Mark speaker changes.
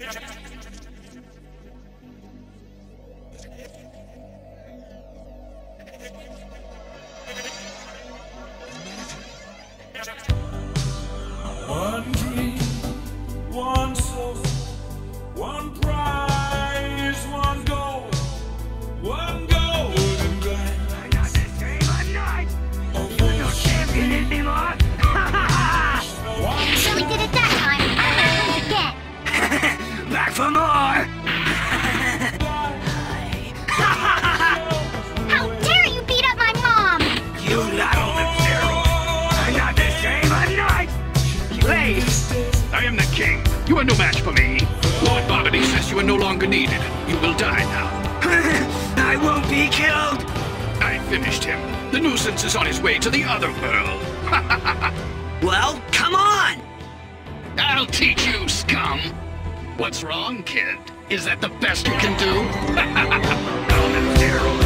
Speaker 1: One dream, one soul, one
Speaker 2: Back for more!
Speaker 3: How dare you beat up my mom?
Speaker 2: You little Terry! I'm not the same, I'm not! Please!
Speaker 4: I am the king. You are no match for me. Lord Babidi says you are no longer needed. You will die now.
Speaker 2: I won't be killed!
Speaker 4: I finished him. The nuisance is on his way to the other world.
Speaker 2: Well, come on!
Speaker 4: I'll teach you, scum. What's wrong, kid? Is that the best you can do? Daryl.